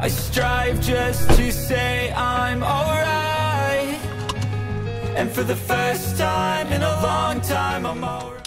I strive just to say I'm alright. And for the first time in a long time, I'm alright.